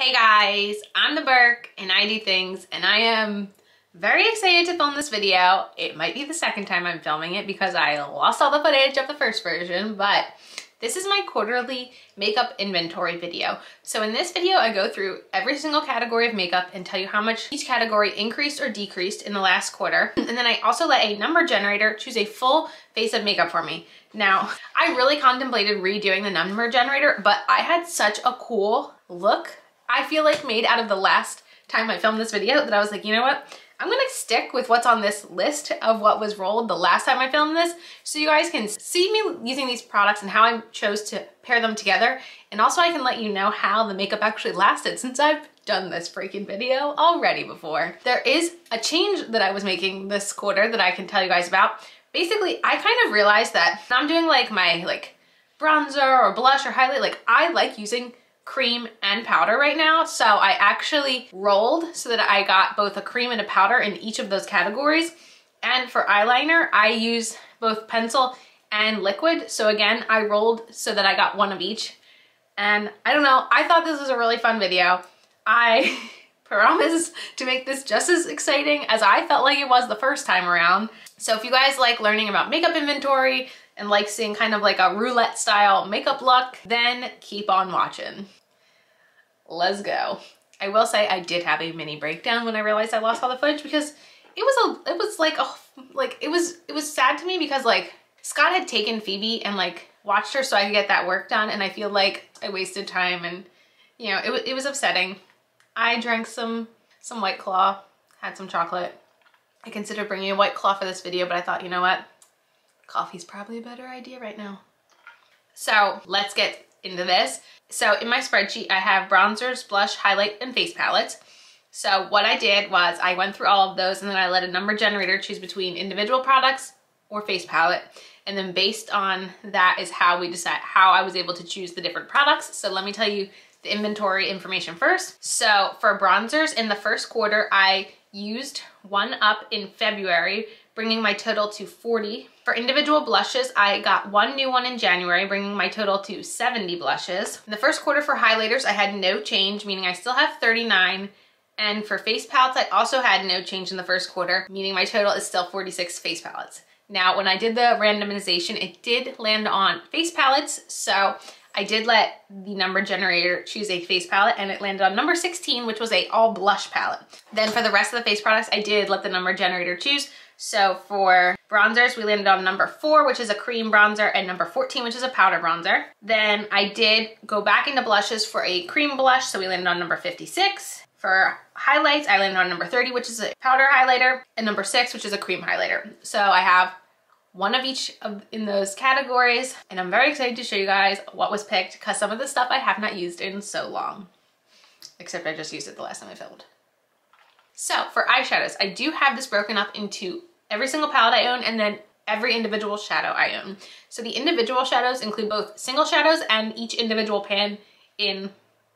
Hey guys, I'm the Berk and I do things and I am very excited to film this video. It might be the second time I'm filming it because I lost all the footage of the first version, but this is my quarterly makeup inventory video. So in this video, I go through every single category of makeup and tell you how much each category increased or decreased in the last quarter. And then I also let a number generator choose a full face of makeup for me. Now, I really contemplated redoing the number generator, but I had such a cool look I feel like made out of the last time I filmed this video that I was like, you know what? I'm gonna stick with what's on this list of what was rolled the last time I filmed this so you guys can see me using these products and how I chose to pair them together and also I can let you know how the makeup actually lasted since I've done this freaking video already before. There is a change that I was making this quarter that I can tell you guys about. Basically, I kind of realized that I'm doing like my like bronzer or blush or highlight, like I like using cream and powder right now. So I actually rolled so that I got both a cream and a powder in each of those categories. And for eyeliner, I use both pencil and liquid. So again, I rolled so that I got one of each. And I don't know, I thought this was a really fun video. I promise to make this just as exciting as I felt like it was the first time around. So if you guys like learning about makeup inventory and like seeing kind of like a roulette style makeup look, then keep on watching let's go. I will say I did have a mini breakdown when I realized I lost all the footage because it was a, it was like, oh, like it was, it was sad to me because like Scott had taken Phoebe and like watched her so I could get that work done. And I feel like I wasted time and you know, it, it was upsetting. I drank some, some White Claw, had some chocolate. I considered bringing a White Claw for this video, but I thought, you know what? Coffee's probably a better idea right now. So let's get into this. So in my spreadsheet, I have bronzers, blush, highlight, and face palettes. So what I did was I went through all of those and then I let a number generator choose between individual products or face palette. And then based on that is how we decide how I was able to choose the different products. So let me tell you the inventory information first. So for bronzers in the first quarter, I used one up in February, bringing my total to 40 for individual blushes, I got one new one in January, bringing my total to 70 blushes. In the first quarter for highlighters, I had no change, meaning I still have 39. And for face palettes, I also had no change in the first quarter, meaning my total is still 46 face palettes. Now, when I did the randomization, it did land on face palettes, so I did let the number generator choose a face palette and it landed on number 16, which was a all blush palette. Then for the rest of the face products, I did let the number generator choose. So for bronzers, we landed on number four, which is a cream bronzer, and number 14, which is a powder bronzer. Then I did go back into blushes for a cream blush, so we landed on number 56. For highlights, I landed on number 30, which is a powder highlighter, and number six, which is a cream highlighter. So I have one of each of in those categories, and I'm very excited to show you guys what was picked because some of the stuff I have not used in so long. Except I just used it the last time I filmed. So for eyeshadows, I do have this broken up into every single palette I own and then every individual shadow I own. So the individual shadows include both single shadows and each individual pan in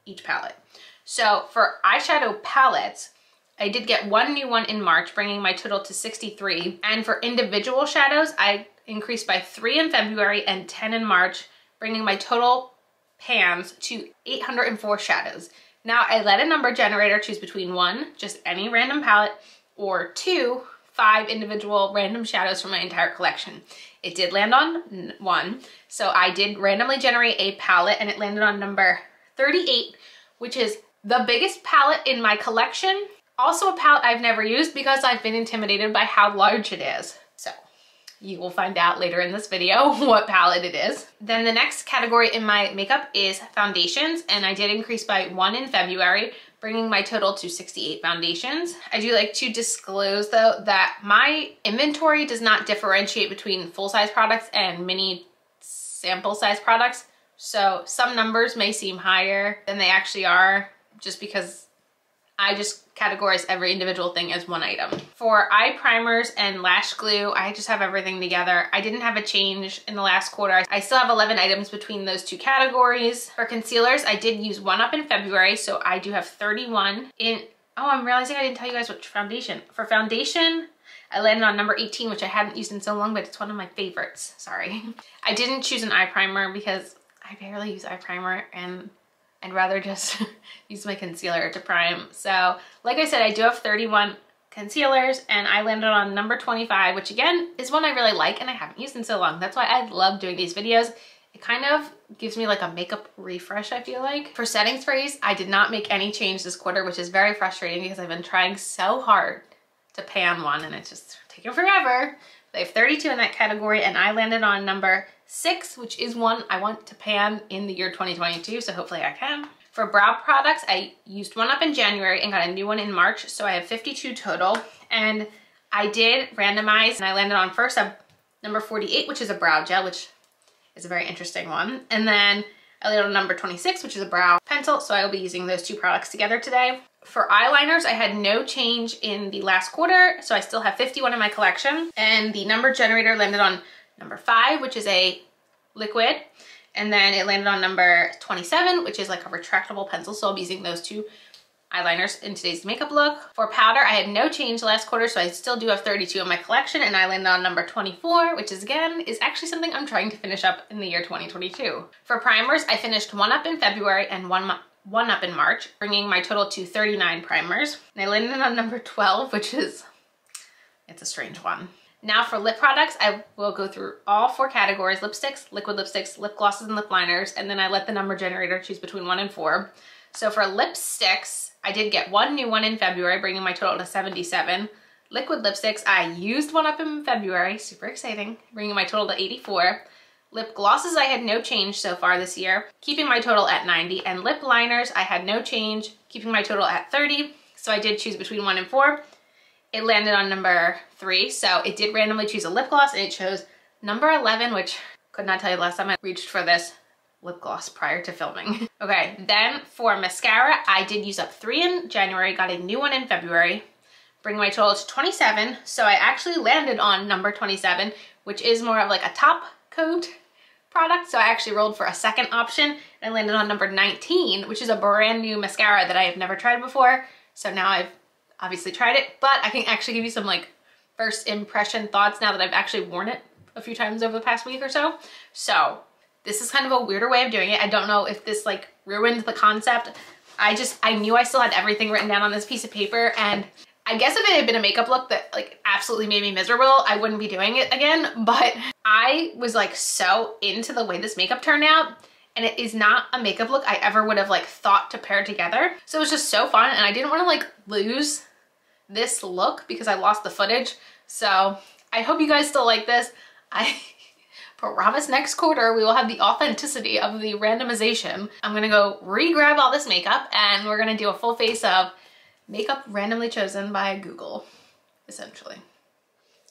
each palette. So for eyeshadow palettes, I did get one new one in March, bringing my total to 63. And for individual shadows, I increased by three in February and 10 in March, bringing my total pans to 804 shadows. Now I let a number generator choose between one, just any random palette, or two, five individual random shadows from my entire collection. It did land on one, so I did randomly generate a palette and it landed on number 38, which is the biggest palette in my collection. Also a palette I've never used because I've been intimidated by how large it is. So you will find out later in this video what palette it is. Then the next category in my makeup is foundations and I did increase by one in February bringing my total to 68 foundations. I do like to disclose though that my inventory does not differentiate between full-size products and mini sample size products. So some numbers may seem higher than they actually are just because I just categorize every individual thing as one item. For eye primers and lash glue, I just have everything together. I didn't have a change in the last quarter. I still have 11 items between those two categories. For concealers, I did use one up in February, so I do have 31. In Oh, I'm realizing I didn't tell you guys what foundation. For foundation, I landed on number 18, which I hadn't used in so long, but it's one of my favorites. Sorry. I didn't choose an eye primer because I barely use eye primer and I'd rather just use my concealer to prime. So like I said, I do have 31 concealers and I landed on number 25, which again is one I really like and I haven't used in so long. That's why I love doing these videos. It kind of gives me like a makeup refresh, I feel like. For setting sprays, I did not make any change this quarter, which is very frustrating because I've been trying so hard to pan one and it's just taking forever. They have 32 in that category and I landed on number six, which is one I want to pan in the year 2022, so hopefully I can. For brow products, I used one up in January and got a new one in March, so I have 52 total. And I did randomize and I landed on first a number 48, which is a brow gel, which is a very interesting one. And then I landed on number 26, which is a brow pencil, so I will be using those two products together today. For eyeliners, I had no change in the last quarter, so I still have 51 in my collection. And the number generator landed on number five, which is a liquid. And then it landed on number 27, which is like a retractable pencil. So I'll be using those two eyeliners in today's makeup look. For powder, I had no change last quarter, so I still do have 32 in my collection, and I landed on number 24, which is again, is actually something I'm trying to finish up in the year 2022. For primers, I finished one up in February and one one up in March, bringing my total to 39 primers. And I landed on number 12, which is, it's a strange one. Now for lip products, I will go through all four categories, lipsticks, liquid lipsticks, lip glosses, and lip liners, and then I let the number generator choose between one and four. So for lipsticks, I did get one new one in February, bringing my total to 77. Liquid lipsticks, I used one up in February, super exciting, bringing my total to 84. Lip glosses, I had no change so far this year, keeping my total at 90. And lip liners, I had no change, keeping my total at 30. So I did choose between one and four. It landed on number three, so it did randomly choose a lip gloss and it chose number 11, which could not tell you the last time I reached for this lip gloss prior to filming. okay, then for mascara, I did use up three in January, got a new one in February, bring my total to 27. So I actually landed on number 27, which is more of like a top coat product. So I actually rolled for a second option and I landed on number 19, which is a brand new mascara that I have never tried before. So now I've obviously tried it, but I can actually give you some like first impression thoughts now that I've actually worn it a few times over the past week or so. So this is kind of a weirder way of doing it. I don't know if this like ruined the concept. I just, I knew I still had everything written down on this piece of paper and I guess if it had been a makeup look that like absolutely made me miserable, I wouldn't be doing it again. But I was like so into the way this makeup turned out and it is not a makeup look I ever would have like thought to pair together. So it was just so fun and I didn't want to like lose this look because I lost the footage. So I hope you guys still like this. I promise next quarter we will have the authenticity of the randomization. I'm gonna go re-grab all this makeup and we're gonna do a full face of makeup randomly chosen by Google, essentially.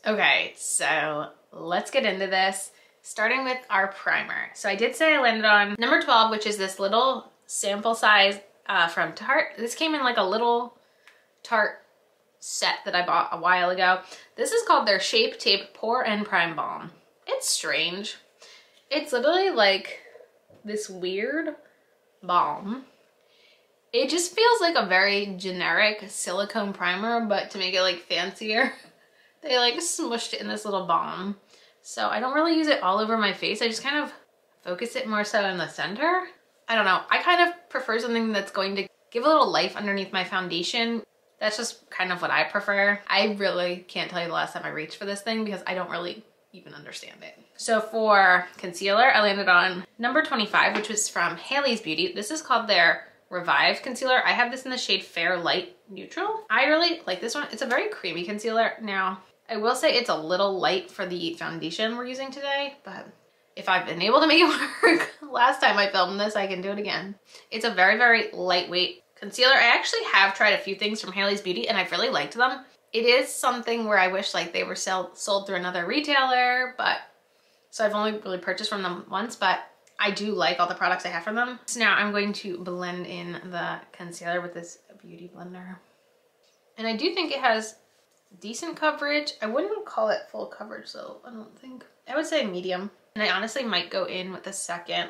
Okay, so let's get into this starting with our primer. So I did say I landed on number 12, which is this little sample size uh, from Tarte. This came in like a little Tarte set that I bought a while ago. This is called their Shape Tape Pore and Prime Balm. It's strange. It's literally like this weird balm. It just feels like a very generic silicone primer, but to make it like fancier, they like smushed it in this little balm. So I don't really use it all over my face. I just kind of focus it more so in the center. I don't know. I kind of prefer something that's going to give a little life underneath my foundation. That's just kind of what I prefer. I really can't tell you the last time I reached for this thing because I don't really even understand it. So for concealer, I landed on number 25, which was from Hailey's Beauty. This is called their Revive Concealer. I have this in the shade Fair Light Neutral. I really like this one. It's a very creamy concealer. Now, I will say it's a little light for the foundation we're using today, but if I've been able to make it work last time I filmed this, I can do it again. It's a very, very lightweight concealer. I actually have tried a few things from Hailey's Beauty and I've really liked them. It is something where I wish like they were sell sold through another retailer, but so I've only really purchased from them once, but I do like all the products I have from them. So now I'm going to blend in the concealer with this beauty blender. And I do think it has decent coverage. I wouldn't call it full coverage though, I don't think. I would say medium. And I honestly might go in with a second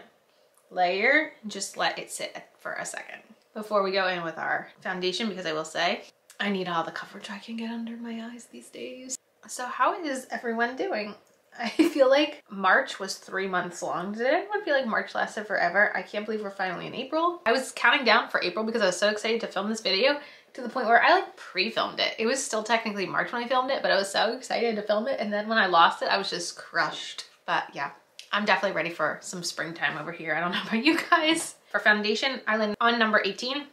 layer and just let it sit for a second before we go in with our foundation because I will say I need all the coverage I can get under my eyes these days. So how is everyone doing? I feel like March was three months long. Did anyone feel like March lasted forever? I can't believe we're finally in April. I was counting down for April because I was so excited to film this video to the point where I like pre-filmed it. It was still technically March when I filmed it, but I was so excited to film it. And then when I lost it, I was just crushed. But yeah, I'm definitely ready for some springtime over here. I don't know about you guys. For foundation, I land on number 18.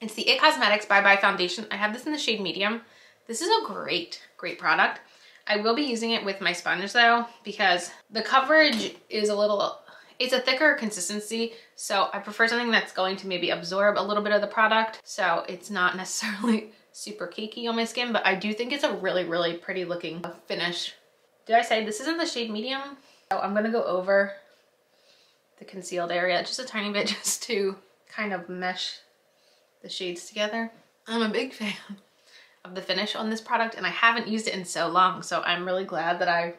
It's the IT Cosmetics Bye Bye Foundation. I have this in the shade medium. This is a great, great product. I will be using it with my sponge though, because the coverage is a little, it's a thicker consistency. So I prefer something that's going to maybe absorb a little bit of the product. So it's not necessarily super cakey on my skin, but I do think it's a really, really pretty looking finish. Did I say this isn't the shade medium? So I'm gonna go over the concealed area just a tiny bit just to kind of mesh the shades together. I'm a big fan of the finish on this product and I haven't used it in so long. So I'm really glad that I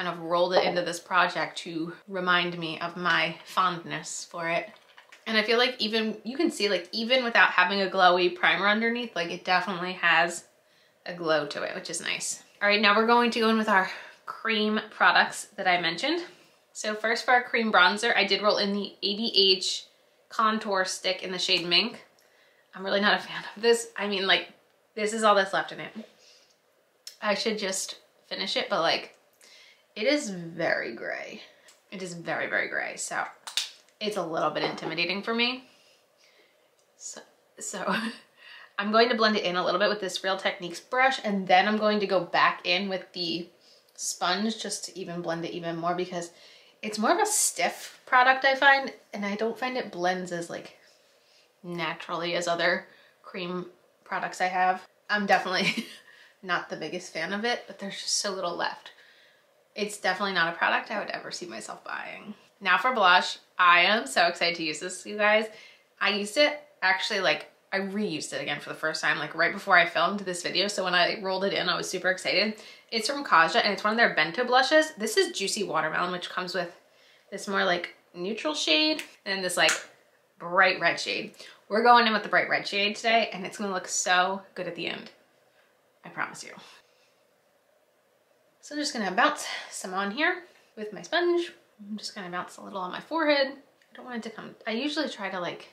kind of rolled it into this project to remind me of my fondness for it. And I feel like even, you can see like even without having a glowy primer underneath, like it definitely has a glow to it, which is nice. All right, now we're going to go in with our cream products that I mentioned. So first for our cream bronzer, I did roll in the ABH contour stick in the shade Mink. I'm really not a fan of this. I mean, like this is all that's left in it. I should just finish it, but like, it is very gray. It is very, very gray. So it's a little bit intimidating for me. So, so I'm going to blend it in a little bit with this Real Techniques brush and then I'm going to go back in with the sponge just to even blend it even more because it's more of a stiff product I find and I don't find it blends as like naturally as other cream products I have. I'm definitely not the biggest fan of it, but there's just so little left. It's definitely not a product I would ever see myself buying. Now for blush, I am so excited to use this, you guys. I used it actually like, I reused it again for the first time, like right before I filmed this video. So when I rolled it in, I was super excited. It's from Kaja and it's one of their bento blushes. This is Juicy Watermelon, which comes with this more like neutral shade and this like bright red shade. We're going in with the bright red shade today and it's gonna look so good at the end. I promise you. So I'm just gonna bounce some on here with my sponge. I'm just gonna bounce a little on my forehead. I don't want it to come, I usually try to like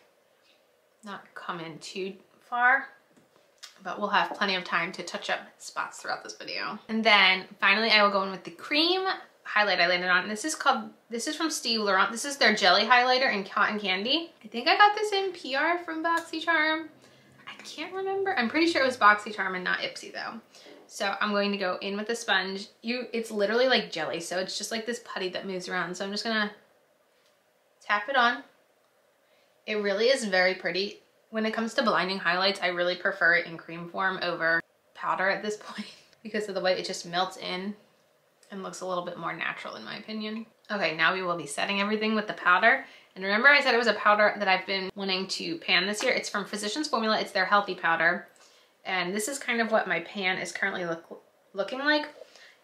not come in too far, but we'll have plenty of time to touch up spots throughout this video. And then finally I will go in with the cream highlight I landed on. This is called, this is from Steve Laurant. This is their jelly highlighter in cotton candy. I think I got this in PR from BoxyCharm. I can't remember. I'm pretty sure it was BoxyCharm and not Ipsy though. So I'm going to go in with the sponge. You, It's literally like jelly, so it's just like this putty that moves around. So I'm just gonna tap it on. It really is very pretty. When it comes to blinding highlights, I really prefer it in cream form over powder at this point because of the way it just melts in and looks a little bit more natural in my opinion. Okay, now we will be setting everything with the powder. And remember I said it was a powder that I've been wanting to pan this year. It's from Physicians Formula. It's their healthy powder. And this is kind of what my pan is currently look, looking like.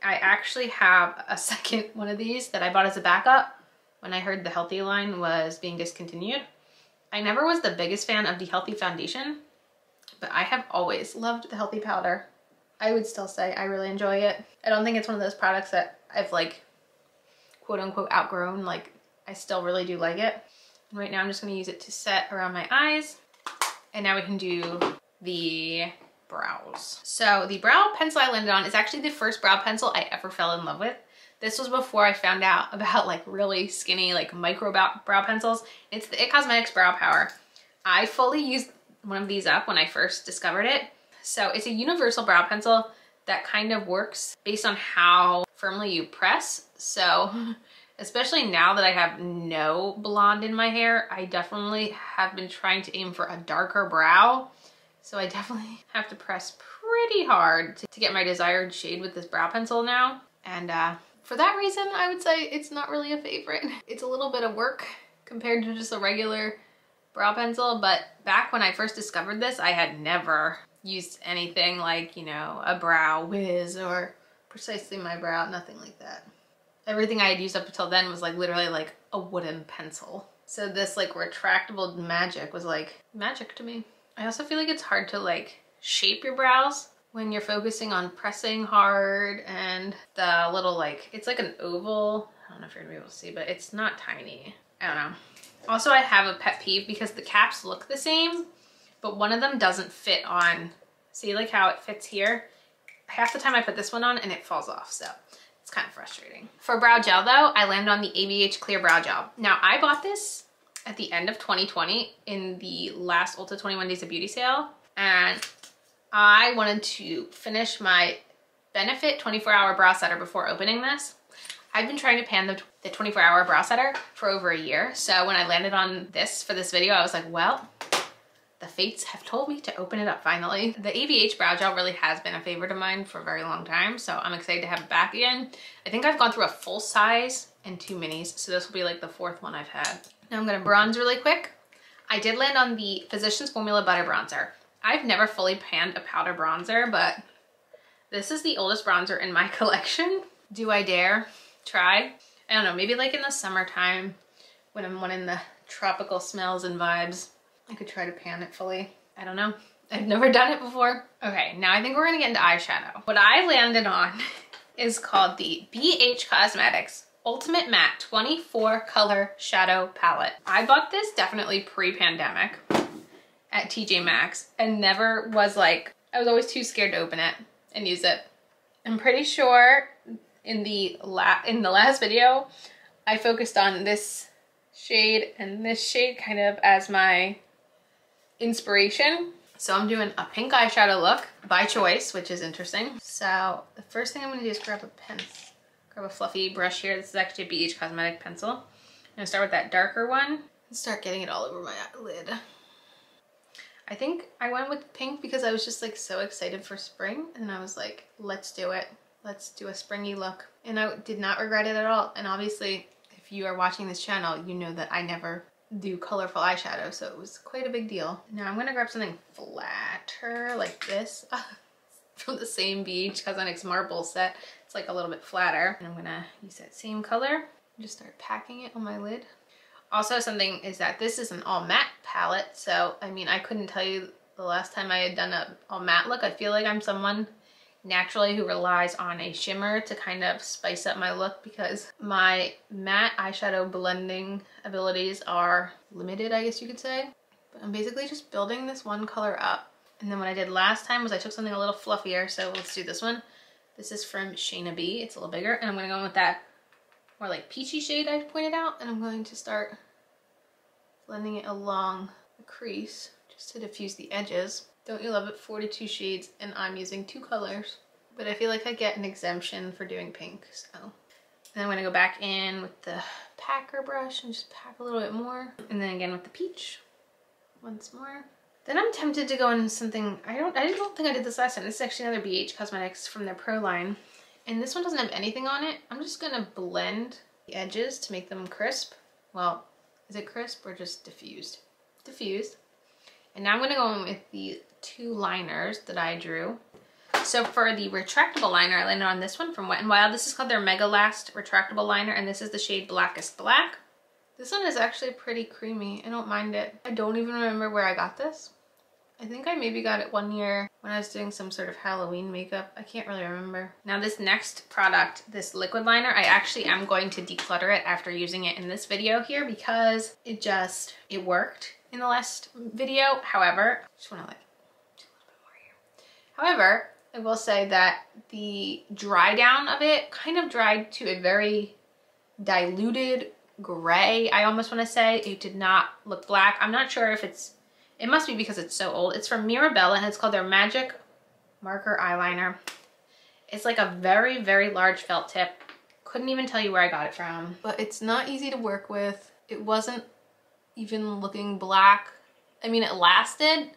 I actually have a second one of these that I bought as a backup when I heard the healthy line was being discontinued. I never was the biggest fan of the healthy foundation, but I have always loved the healthy powder. I would still say I really enjoy it. I don't think it's one of those products that I've like quote unquote outgrown. Like I still really do like it. And right now I'm just gonna use it to set around my eyes. And now we can do the brows. So the brow pencil I landed on is actually the first brow pencil I ever fell in love with. This was before I found out about like really skinny like micro brow, pencils. It's the IT Cosmetics Brow Power. I fully used one of these up when I first discovered it so it's a universal brow pencil that kind of works based on how firmly you press. So especially now that I have no blonde in my hair, I definitely have been trying to aim for a darker brow. So I definitely have to press pretty hard to, to get my desired shade with this brow pencil now. And uh, for that reason, I would say it's not really a favorite. It's a little bit of work compared to just a regular brow pencil, but back when I first discovered this, I had never used anything like, you know, a brow whiz or precisely my brow, nothing like that. Everything I had used up until then was like literally like a wooden pencil. So this like retractable magic was like magic to me. I also feel like it's hard to like shape your brows when you're focusing on pressing hard and the little like, it's like an oval. I don't know if you're gonna be able to see, but it's not tiny. I don't know. Also, I have a pet peeve because the caps look the same, but one of them doesn't fit on, see like how it fits here? Half the time I put this one on and it falls off, so it's kind of frustrating. For brow gel though, I landed on the ABH Clear Brow Gel. Now I bought this at the end of 2020 in the last Ulta 21 Days of Beauty sale and I wanted to finish my Benefit 24 hour brow setter before opening this. I've been trying to pan the, the 24 hour brow setter for over a year. So when I landed on this for this video, I was like, well, the fates have told me to open it up finally. The ABH Brow Gel really has been a favorite of mine for a very long time, so I'm excited to have it back again. I think I've gone through a full size and two minis, so this will be like the fourth one I've had. Now I'm gonna bronze really quick. I did land on the Physicians Formula Butter Bronzer. I've never fully panned a powder bronzer, but this is the oldest bronzer in my collection. Do I dare try? I don't know, maybe like in the summertime when I'm wanting the tropical smells and vibes, I could try to pan it fully. I don't know. I've never done it before. Okay, now I think we're gonna get into eyeshadow. What I landed on is called the BH Cosmetics Ultimate Matte 24 Color Shadow Palette. I bought this definitely pre-pandemic at TJ Maxx and never was like, I was always too scared to open it and use it. I'm pretty sure in the la in the last video, I focused on this shade and this shade kind of as my inspiration. So I'm doing a pink eyeshadow look by choice, which is interesting. So the first thing I'm gonna do is grab a pen, grab a fluffy brush here. This is actually a BH Cosmetic pencil. I'm gonna start with that darker one and start getting it all over my lid. I think I went with pink because I was just like so excited for spring and I was like, let's do it. Let's do a springy look. And I did not regret it at all. And obviously, if you are watching this channel, you know that I never do colorful eyeshadow, so it was quite a big deal. Now I'm gonna grab something flatter like this from the same BH Cosmetics marble set. It's like a little bit flatter. And I'm gonna use that same color just start packing it on my lid. Also something is that this is an all matte palette. So, I mean, I couldn't tell you the last time I had done a all matte look. I feel like I'm someone naturally who relies on a shimmer to kind of spice up my look because my matte eyeshadow blending abilities are limited, I guess you could say. But I'm basically just building this one color up. And then what I did last time was I took something a little fluffier. So let's do this one. This is from Shayna B. It's a little bigger. And I'm going to go in with that more like peachy shade I pointed out. And I'm going to start blending it along the crease just to diffuse the edges. Don't you love it? 42 shades and I'm using two colors. But I feel like I get an exemption for doing pink, so. Then I'm gonna go back in with the packer brush and just pack a little bit more. And then again with the peach, once more. Then I'm tempted to go in something, I don't, I don't think I did this last time. This is actually another BH Cosmetics from their Pro line. And this one doesn't have anything on it. I'm just gonna blend the edges to make them crisp. Well, is it crisp or just diffused? Diffused. And now I'm gonna go in with the two liners that I drew. So for the retractable liner, I landed on this one from Wet n Wild. This is called their Mega Last retractable liner, and this is the shade Blackest Black. This one is actually pretty creamy. I don't mind it. I don't even remember where I got this. I think I maybe got it one year when I was doing some sort of Halloween makeup. I can't really remember. Now this next product, this liquid liner, I actually am going to declutter it after using it in this video here because it just, it worked in the last video. However, I just want to like do a little bit more here. However, I will say that the dry down of it kind of dried to a very diluted gray, I almost want to say. It did not look black. I'm not sure if it's, it must be because it's so old. It's from Mirabella and it's called their Magic Marker Eyeliner. It's like a very, very large felt tip. Couldn't even tell you where I got it from. But it's not easy to work with. It wasn't even looking black. I mean, it lasted.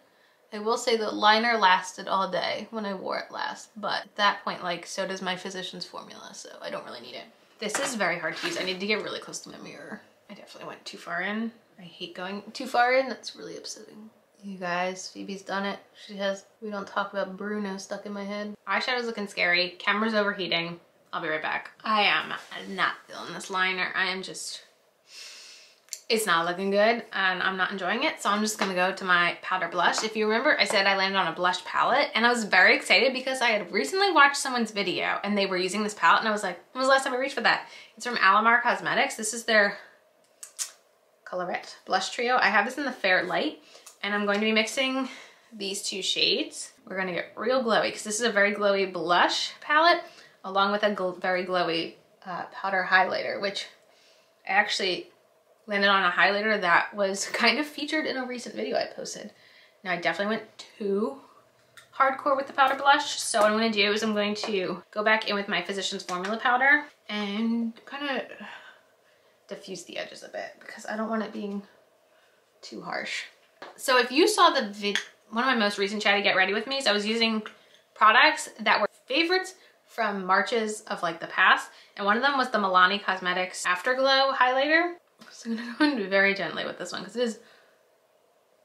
I will say the liner lasted all day when I wore it last, but at that point, like, so does my Physicians Formula, so I don't really need it. This is very hard to use. I need to get really close to my mirror. I definitely went too far in. I hate going too far in. That's really upsetting. You guys, Phoebe's done it. She has We Don't Talk About Bruno stuck in my head. Eyeshadow's looking scary. Camera's overheating. I'll be right back. I am not feeling this liner. I am just it's not looking good and I'm not enjoying it. So I'm just gonna go to my powder blush. If you remember, I said I landed on a blush palette and I was very excited because I had recently watched someone's video and they were using this palette and I was like, when was the last time I reached for that? It's from Alamar Cosmetics. This is their Colorete Blush Trio. I have this in the Fair Light and I'm going to be mixing these two shades. We're gonna get real glowy because this is a very glowy blush palette along with a gl very glowy uh, powder highlighter, which I actually landed on a highlighter that was kind of featured in a recent video I posted. Now I definitely went too hardcore with the powder blush. So what I'm gonna do is I'm going to go back in with my Physicians Formula powder and kind of diffuse the edges a bit because I don't want it being too harsh. So if you saw the vid, one of my most recent chatty get ready with me, so I was using products that were favorites from Marches of like the past. And one of them was the Milani Cosmetics Afterglow highlighter. So I'm gonna go in very gently with this one because it is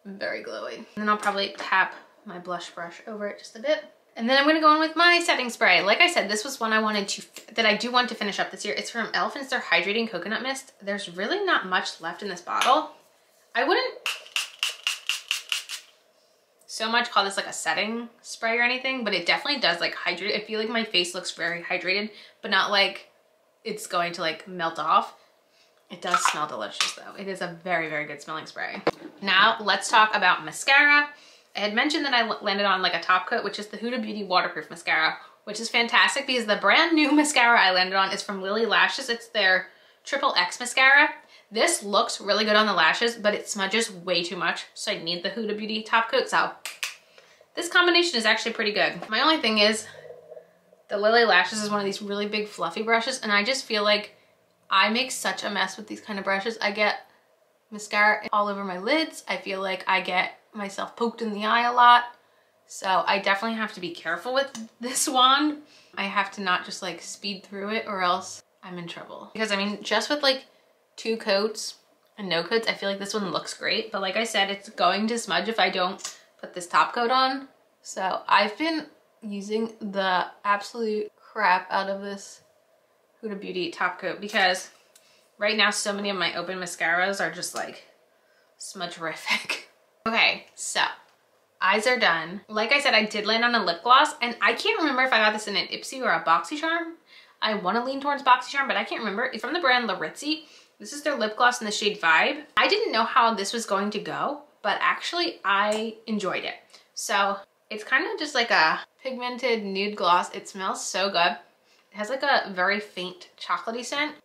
very glowy. And then I'll probably tap my blush brush over it just a bit. And then I'm gonna go in with my setting spray. Like I said, this was one I wanted to, that I do want to finish up this year. It's from e.l.f. and it's their Hydrating Coconut Mist. There's really not much left in this bottle. I wouldn't so much call this like a setting spray or anything, but it definitely does like hydrate. I feel like my face looks very hydrated, but not like it's going to like melt off. It does smell delicious though. It is a very, very good smelling spray. Now let's talk about mascara. I had mentioned that I landed on like a top coat, which is the Huda Beauty Waterproof Mascara, which is fantastic because the brand new mascara I landed on is from Lily Lashes. It's their Triple X Mascara. This looks really good on the lashes, but it smudges way too much. So I need the Huda Beauty top coat. So this combination is actually pretty good. My only thing is the Lily Lashes is one of these really big fluffy brushes and I just feel like I make such a mess with these kind of brushes. I get mascara all over my lids. I feel like I get myself poked in the eye a lot. So I definitely have to be careful with this wand. I have to not just like speed through it or else I'm in trouble. Because I mean, just with like two coats and no coats, I feel like this one looks great. But like I said, it's going to smudge if I don't put this top coat on. So I've been using the absolute crap out of this Huda Beauty top coat because right now so many of my open mascaras are just like smudgerific. okay, so eyes are done. Like I said, I did land on a lip gloss and I can't remember if I got this in an Ipsy or a BoxyCharm. I want to lean towards BoxyCharm, but I can't remember. It's from the brand Laritzy. This is their lip gloss in the shade Vibe. I didn't know how this was going to go, but actually I enjoyed it. So it's kind of just like a pigmented nude gloss. It smells so good. It has like a very faint chocolatey scent.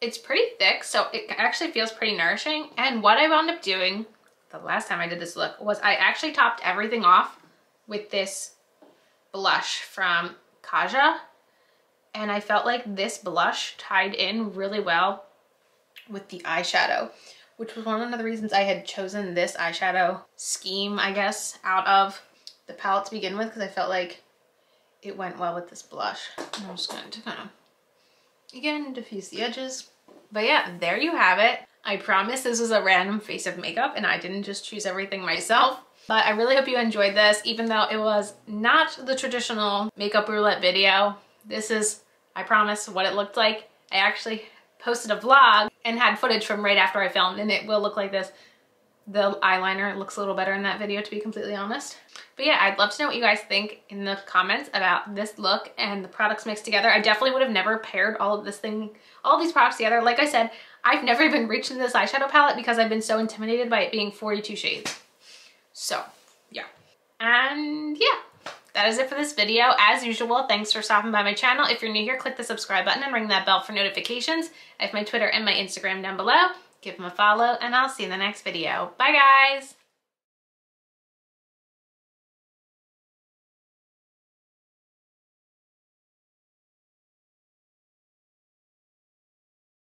It's pretty thick, so it actually feels pretty nourishing. And what I wound up doing the last time I did this look was I actually topped everything off with this blush from Kaja. And I felt like this blush tied in really well with the eyeshadow which was one of the reasons I had chosen this eyeshadow scheme, I guess, out of the palette to begin with because I felt like it went well with this blush. I'm just going to kind of, again, diffuse the edges. But yeah, there you have it. I promise this was a random face of makeup and I didn't just choose everything myself. But I really hope you enjoyed this, even though it was not the traditional makeup roulette video. This is, I promise, what it looked like. I actually posted a vlog and had footage from right after I filmed and it will look like this. The eyeliner looks a little better in that video to be completely honest. But yeah, I'd love to know what you guys think in the comments about this look and the products mixed together. I definitely would have never paired all of this thing, all these products together. Like I said, I've never even reached into this eyeshadow palette because I've been so intimidated by it being 42 shades. So yeah. And yeah, that is it for this video. As usual, thanks for stopping by my channel. If you're new here, click the subscribe button and ring that bell for notifications. I have my Twitter and my Instagram down below. Give them a follow, and I'll see you in the next video. Bye, guys!